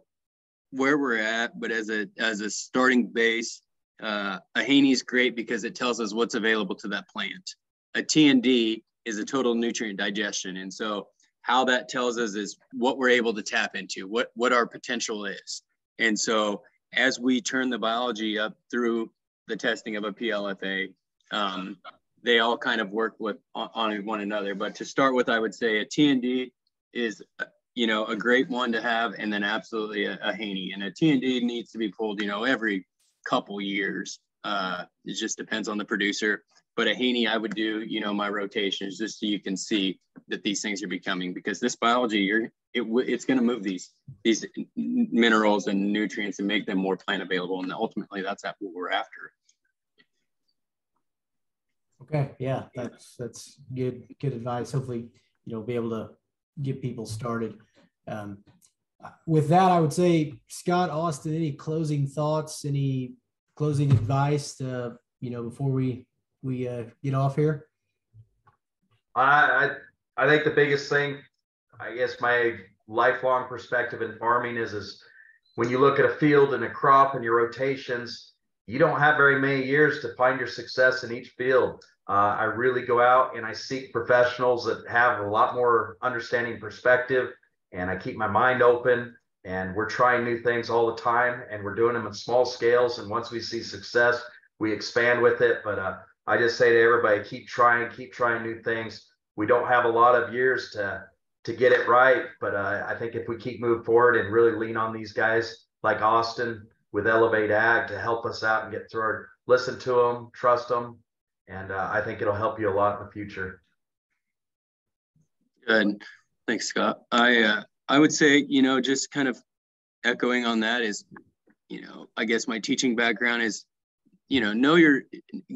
where we're at, but as a as a starting base, uh, a Haney is great because it tells us what's available to that plant. A TND is a total nutrient digestion, and so how that tells us is what we're able to tap into, what what our potential is, and so as we turn the biology up through the testing of a PLFA. Um, they all kind of work with on, on, one another. But to start with, I would say a TND is you know a great one to have, and then absolutely a, a Haney. And a TND needs to be pulled you know every couple years. Uh, it just depends on the producer. But a Haney, I would do you know my rotations just so you can see that these things are becoming because this biology you're it, it's going to move these these minerals and nutrients and make them more plant available and ultimately that's what we're after okay yeah that's that's good good advice. Hopefully you know be able to get people started. Um, with that i would say scott austin any closing thoughts any closing advice to you know before we we uh, get off here? I, I i think the biggest thing I guess my lifelong perspective in farming is is when you look at a field and a crop and your rotations, you don't have very many years to find your success in each field. Uh, I really go out and I seek professionals that have a lot more understanding perspective, and I keep my mind open. And we're trying new things all the time, and we're doing them in small scales. And once we see success, we expand with it. But uh, I just say to everybody, keep trying, keep trying new things. We don't have a lot of years to to get it right, but uh, I think if we keep moving forward and really lean on these guys like Austin with Elevate Ag to help us out and get through our, listen to them, trust them, and uh, I think it'll help you a lot in the future. Good, thanks, Scott. I uh, I would say you know just kind of echoing on that is, you know, I guess my teaching background is you know know your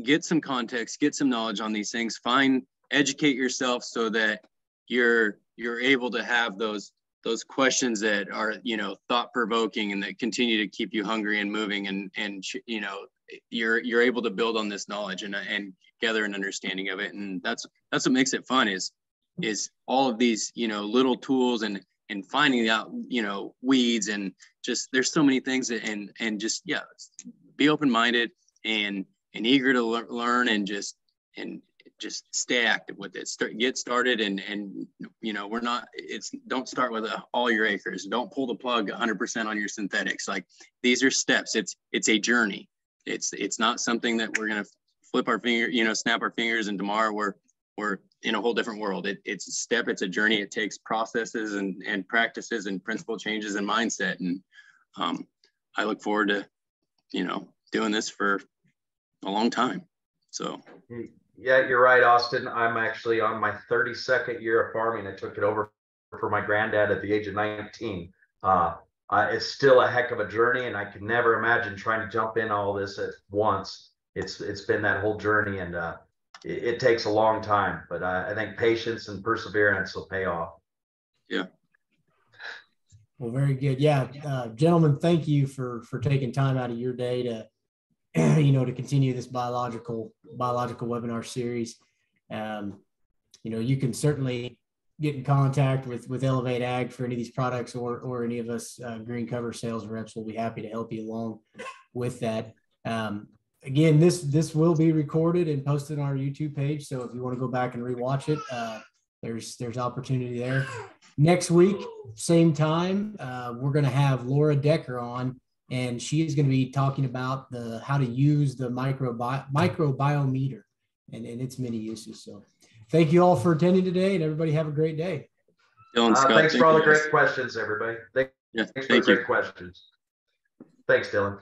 get some context get some knowledge on these things find educate yourself so that you're you're able to have those those questions that are you know thought provoking and that continue to keep you hungry and moving and and you know you're you're able to build on this knowledge and and gather an understanding of it. And that's that's what makes it fun is is all of these you know little tools and and finding out you know weeds and just there's so many things that, and and just yeah be open minded and and eager to le- learn and just and just stay active with it. Start get started and and you know we're not it's don't start with a, all your acres. Don't pull the plug 100% on your synthetics. Like these are steps. It's it's a journey. It's it's not something that we're to flip our finger you know snap our fingers and tomorrow we're we're in a whole different world. It, it's a step. It's a journey. It takes processes and and practices and principle changes and mindset. And um, i look forward to you know doing this for a long time. So, yeah, you're right, Austin. I'm actually on my 32nd year of farming. I took it over for my granddad at the age of 19. Uh, uh, it's still a heck of a journey, and I can never imagine trying to jump in all this at once. It's it's been that whole journey, and uh, it, it, takes a long time. But uh, I think patience and perseverance will pay off. Yeah. Well, very good. Yeah, uh, gentlemen, thank you for for taking time out of your day to you know, to continue this biological biological webinar series. Um, you know, you can certainly get in contact with with Elevate Ag for any of these products, or or any of us uh, green cover sales reps will be happy to help you along with that. Um, again, this this will be recorded and posted on our YouTube page. So if you want to go back and rewatch it, uh, there's there's opportunity there. Next week, same time, uh, we're going to have Laura Decker on and she is going to be talking about the how to use the microbi- microbiometer and, and its many uses. So thank you all for attending today and everybody have a great day. Dylan, uh, thanks thank for all the great questions, everybody. Thank, yeah, thanks thank for the you. great questions. Thanks, Dylan.